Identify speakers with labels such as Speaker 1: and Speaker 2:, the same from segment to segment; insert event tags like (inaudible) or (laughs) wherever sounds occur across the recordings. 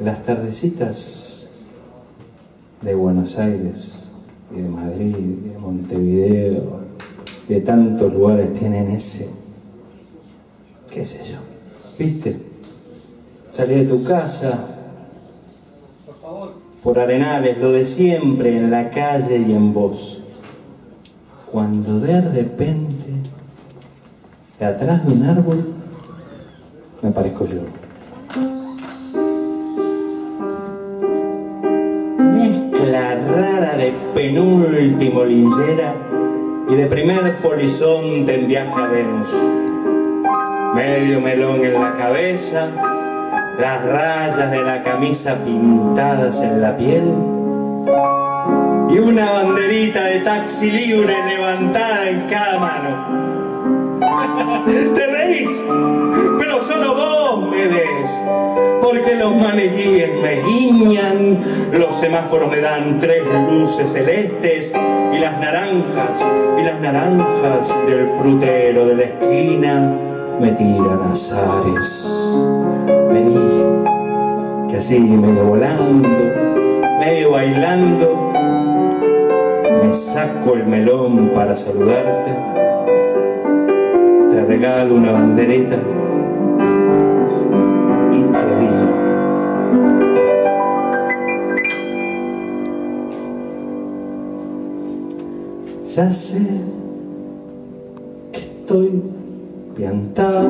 Speaker 1: las tardecitas de Buenos Aires y de Madrid y de Montevideo y de tantos lugares tienen ese, qué sé yo, ¿viste? Salí de tu casa, por arenales, lo de siempre, en la calle y en vos. Cuando de repente, de atrás de un árbol, me parezco yo. Penúltimo linchera y de primer polizonte en viaje a Venus. Medio melón en la cabeza, las rayas de la camisa pintadas en la piel y una banderita de taxi libre levantada en cada mano. (laughs) ¿Te reís? Pero solo vos porque los maniquíes me guiñan, los semáforos me dan tres luces celestes y las naranjas, y las naranjas del frutero de la esquina me tiran azares. Vení, que así medio volando, medio bailando, me saco el melón para saludarte, te regalo una banderita Ya sé que estoy piantao,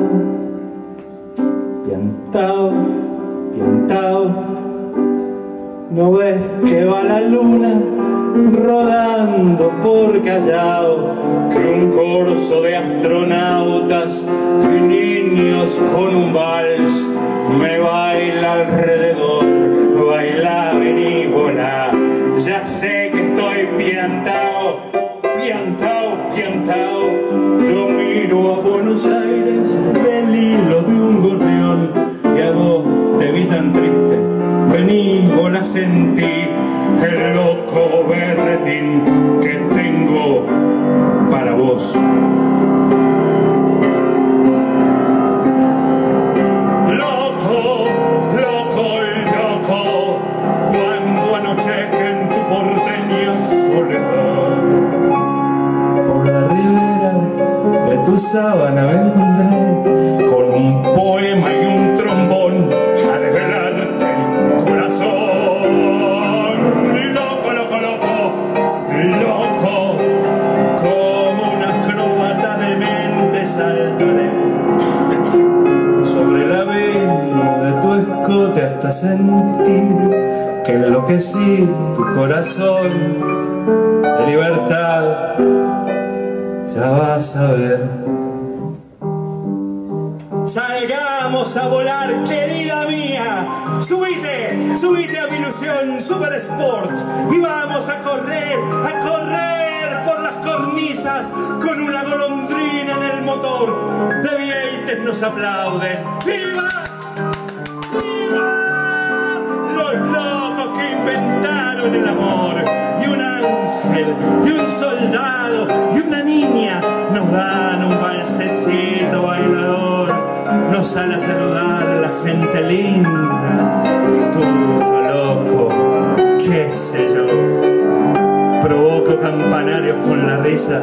Speaker 1: piantao, piantao. No ves que va la luna rodando por Callao, que un corso de astronautas y niños con un vals piantao. Yo miro a Buenos Aires del hilo de un gorrión y a vos te vi tan triste. Vení, la sentí, el loco berretín sentir que enloquecí tu corazón de libertad. Ya vas a ver. Salgamos a volar, querida mía. Subite, subite a mi ilusión Super Sport y vamos a correr, a correr por las cornisas con una golondrina en el motor. De Vieites nos aplauden. ¡Viva! ¡Viva! Y un soldado, y una niña nos dan un balsecito bailador. Nos sale a saludar la gente linda. Y tú, loco, qué sé yo. Provoco campanarios con la risa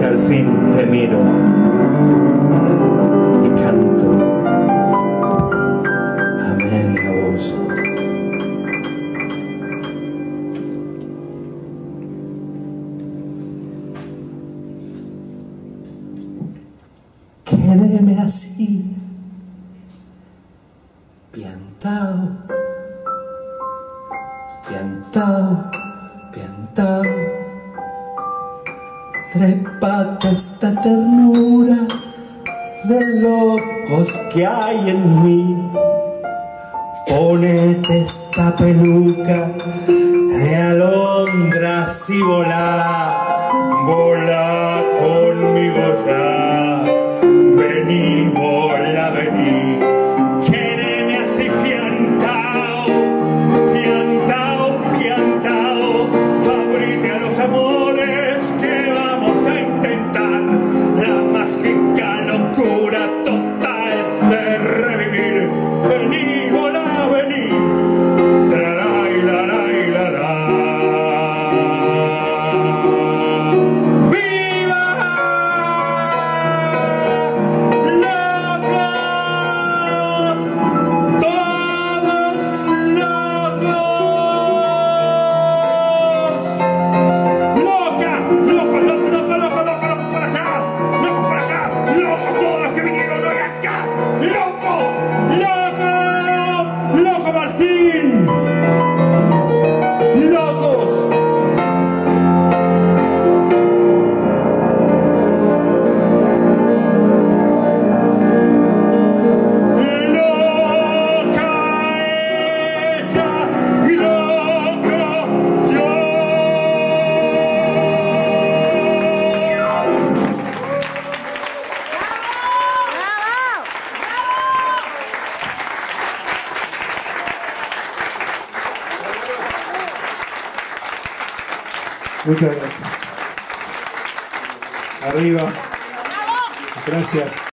Speaker 1: y al fin te miro Quédeme así, piantao, piantao, piantao. Trépate esta ternura de locos que hay en mí. Ponete esta peluca de alondras y volá, volá
Speaker 2: Muchas gracias. Arriba. Gracias.